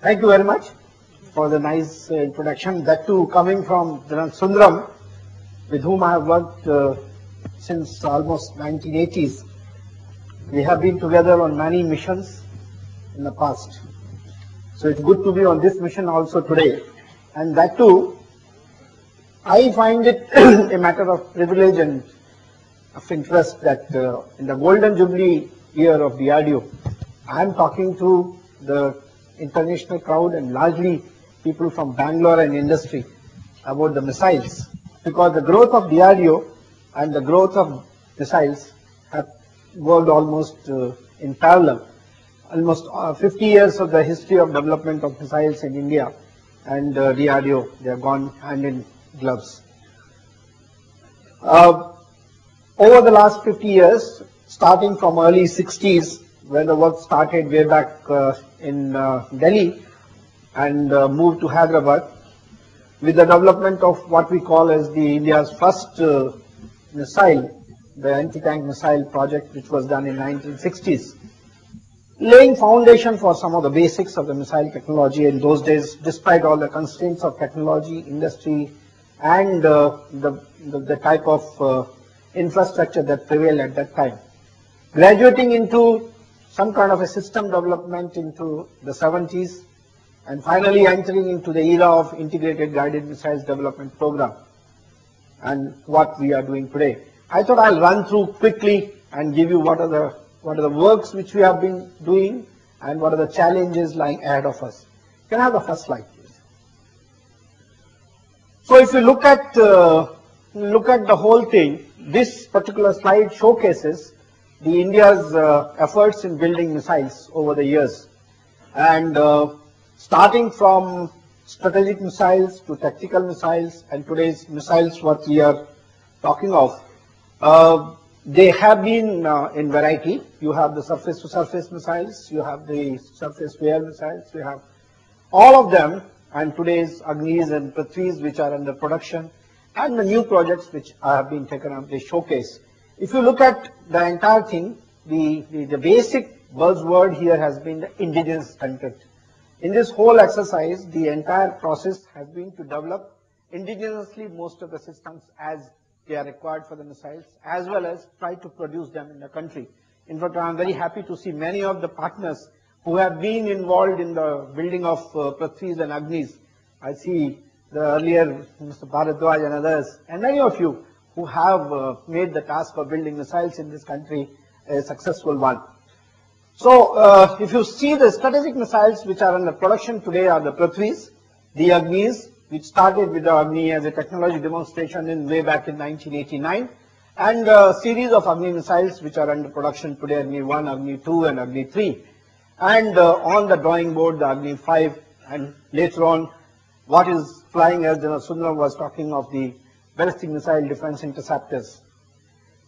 Thank you very much for the nice uh, introduction. That too coming from Sundaram, with whom I have worked uh, since almost 1980s. We have been together on many missions in the past. So it's good to be on this mission also today. And that too, I find it a matter of privilege and of interest that uh, in the golden jubilee year of the DRDO, I am talking to the international crowd and largely people from Bangalore and industry about the missiles because the growth of DRDO and the growth of missiles have worked almost uh, in parallel. Almost uh, 50 years of the history of development of missiles in India and uh, DRDO, they have gone hand in gloves. Uh, over the last 50 years, starting from early 60s, when the work started way back uh, in uh, Delhi and uh, moved to Hyderabad, with the development of what we call as the India's first missile, the anti-tank missile project, which was done in 1960s, laying foundation for some of the basics of the missile technology in those days, despite all the constraints of technology, industry, and uh, the, the, the type of uh, infrastructure that prevailed at that time. Graduating into some kind of a system development into the 70s and finally entering into the era of integrated guided missiles development program and what we are doing today. I thought I'll run through quickly and give you what are the what are the works which we have been doing and what are the challenges lying ahead of us. Can I have the first slide, please? So if you look at uh, look at the whole thing, this particular slide showcases the India's uh, efforts in building missiles over the years, and uh, starting from strategic missiles to tactical missiles, and today's missiles what we are talking of. Uh, they have been uh, in variety. You have the surface-to-surface missiles, you have the surface-to-air missiles, you have all of them, and today's Agnis and Prithvis which are under production, and the new projects which have been taken up, they showcase. If you look at the entire thing, the, the, the basic buzzword here has been the indigenous content. In this whole exercise, the entire process has been to develop indigenously most of the systems as they are required for the missiles, as well as try to produce them in the country. In fact, I am very happy to see many of the partners who have been involved in the building of uh, and Agnis. I see the earlier Mr. Bharadwaj and others, and many of you who have uh, made the task of building missiles in this country a successful one. So, uh, if you see the strategic missiles which are under production today are the Prithvis, the Agnis, which started with the Agni as a technology demonstration in way back in 1989, and a series of Agni missiles which are under production today, Agni 1, Agni 2, and Agni 3. And uh, on the drawing board, the Agni 5, and later on, what is flying as General Sundaram was talking of the ballistic missile defense interceptors.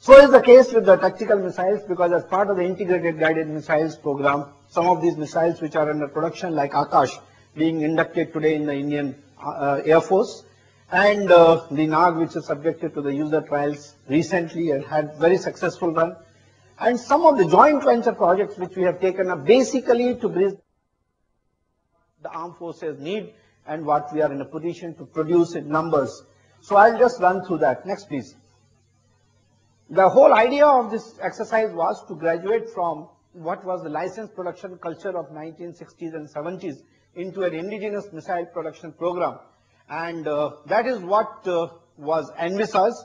So is the case with the tactical missiles because as part of the integrated guided missiles program, some of these missiles which are under production like Akash being inducted today in the Indian uh, Air Force and uh, the NAG which is subjected to the user trials recently and had very successful run and some of the joint venture projects which we have taken up basically to bridge the armed forces need and what we are in a position to produce in numbers. So I'll just run through that. Next please. The whole idea of this exercise was to graduate from what was the licensed production culture of 1960s and 70s into an indigenous missile production program. And uh, that is what uh, was envisaged.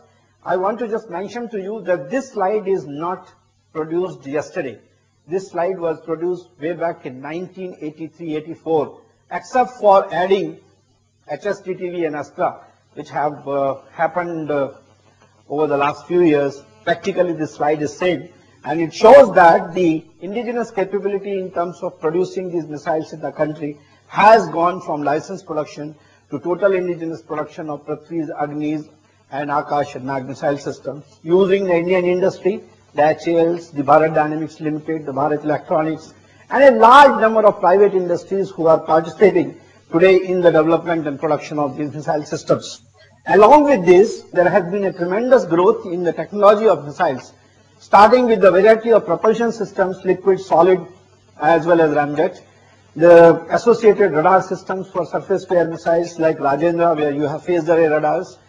I want to just mention to you that this slide is not produced yesterday. This slide was produced way back in 1983-84, except for adding HSTDV and Astra, which have uh, happened uh, over the last few years. Practically, this slide is same. And it shows that the indigenous capability in terms of producing these missiles in the country has gone from licensed production to total indigenous production of Prithvis, Agnis, and Akash and Nag missile systems using the Indian industry, the HALs, the Bharat Dynamics Limited, the Bharat Electronics, and a large number of private industries who are participating today in the development and production of these missile systems. Along with this, there has been a tremendous growth in the technology of missiles, starting with the variety of propulsion systems, liquid, solid, as well as ramjet, the associated radar systems for surface to air missiles like Rajendra where you have phased array radars,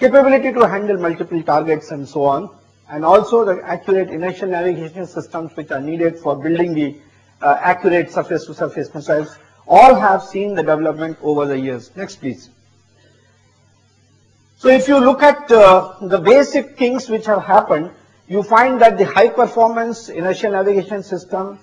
capability to handle multiple targets and so on, and also the accurate inertial navigation systems which are needed for building the uh, accurate surface to surface missiles all have seen the development over the years. Next please. So if you look at uh, the basic things which have happened, you find that the high performance inertial navigation system,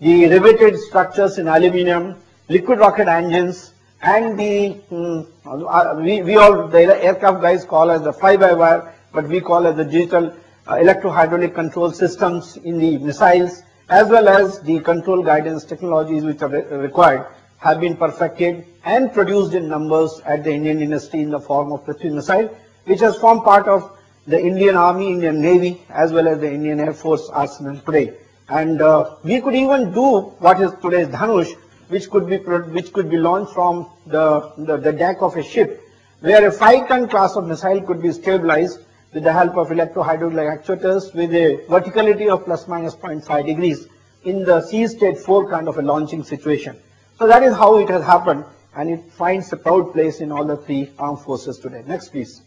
the riveted structures in aluminum, liquid rocket engines, and the, um, we, we all, the aircraft guys call as the fly-by-wire, but we call as the digital uh, electro-hydraulic control systems in the missiles, as well as the control guidance technologies which are re required have been perfected and produced in numbers at the Indian industry in the form of Prithvi missile, which has formed part of the Indian Army, Indian Navy, as well as the Indian Air Force arsenal today. And uh, we could even do what is today's Dhanush, which could be which could be launched from the, the, the deck of a ship, where a five-ton class of missile could be stabilized with the help of electro-hydraulic actuators with a verticality of plus minus 0.5 degrees in the sea state 4 kind of a launching situation. So that is how it has happened and it finds a proud place in all the three armed forces today. Next please.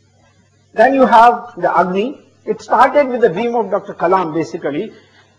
Then you have the Agni. It started with the dream of Dr. Kalam basically.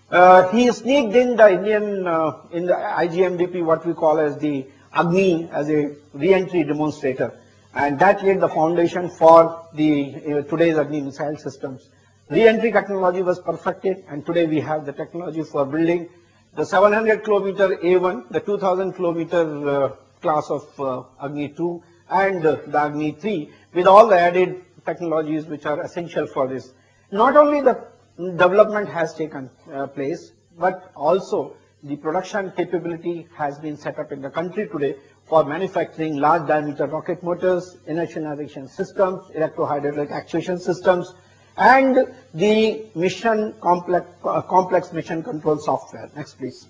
Uh, he sneaked in the Indian, uh, in the IGMDP what we call as the Agni as a re-entry demonstrator. And that laid the foundation for the uh, today's Agni missile systems. Re-entry technology was perfected and today we have the technology for building the 700 kilometer A1, the 2000 kilometer uh, class of uh, Agni 2 and uh, the Agni 3 with all the added technologies which are essential for this. Not only the development has taken uh, place, but also the production capability has been set up in the country today for manufacturing large diameter rocket motors, inertial navigation systems, electro-hydraulic actuation systems, and the mission complex, uh, complex mission control software. Next, please.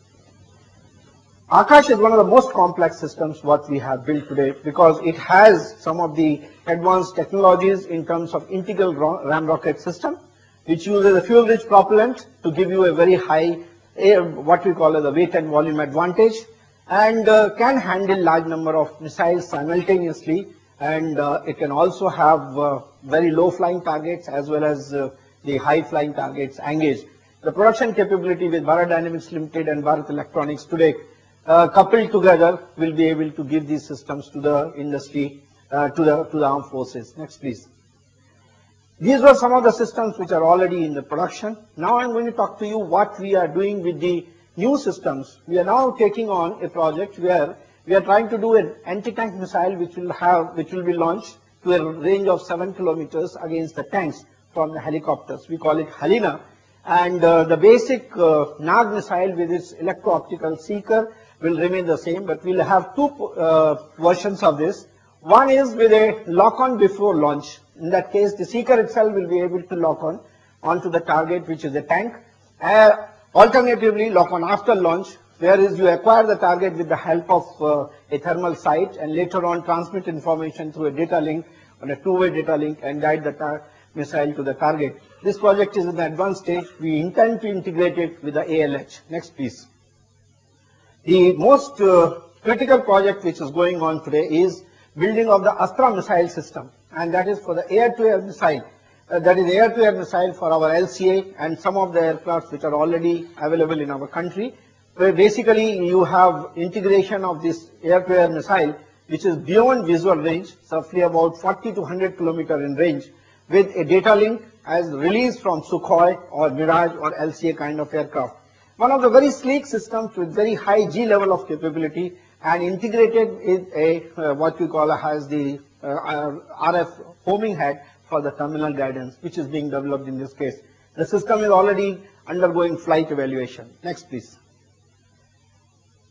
Akash is one of the most complex systems what we have built today because it has some of the advanced technologies in terms of integral ram rocket system which uses a fuel rich propellant to give you a very high what we call as a weight and volume advantage and uh, can handle large number of missiles simultaneously and uh, it can also have uh, very low flying targets as well as uh, the high flying targets engaged. The production capability with Bharat Dynamics Limited and Bharat Electronics today coupled together will be able to give these systems to the industry, to, the, to the armed forces. Next please. These were some of the systems which are already in the production. Now I'm going to talk to you what we are doing with the new systems. We are now taking on a project where we are trying to do an anti-tank missile which will have, which will be launched to a range of 7 kilometers against the tanks from the helicopters. We call it Helina. And uh, the basic uh, NAG missile with its electro-optical seeker will remain the same, but we'll have two uh, versions of this. One is with a lock-on before launch. In that case, the seeker itself will be able to lock on onto the target, which is a tank. Uh, alternatively, lock on after launch, whereas you acquire the target with the help of uh, a thermal sight and later on transmit information through a data link on a two-way data link and guide the missile to the target. This project is in the advanced stage. We intend to integrate it with the ALH. Next, please. The most uh, critical project which is going on today is building of the Astra missile system and that is for the air-to-air -air missile. Uh, that is air-to-air -air missile for our LCA and some of the aircrafts which are already available in our country where basically you have integration of this air-to-air missile which is beyond visual range, roughly about 40 to 100 kilometer in range with a data link as released from Sukhoi or Mirage or LCA kind of aircraft. One of the very sleek systems with very high G level of capability and integrated with a uh, what we call as the uh RF homing head for the terminal guidance which is being developed in this case. The system is already undergoing flight evaluation. Next please.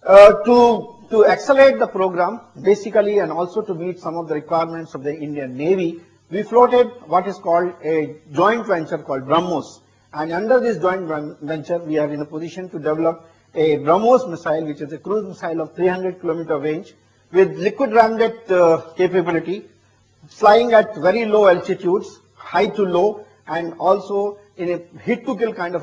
Uh, to, to accelerate the program, basically, and also to meet some of the requirements of the Indian Navy, we floated what is called a joint venture called BrahMos. And under this joint venture, we are in a position to develop a BrahMos missile, which is a cruise missile of 300 kilometer range with liquid ramjet uh, capability, flying at very low altitudes, high to low, and also in a hit to kill kind of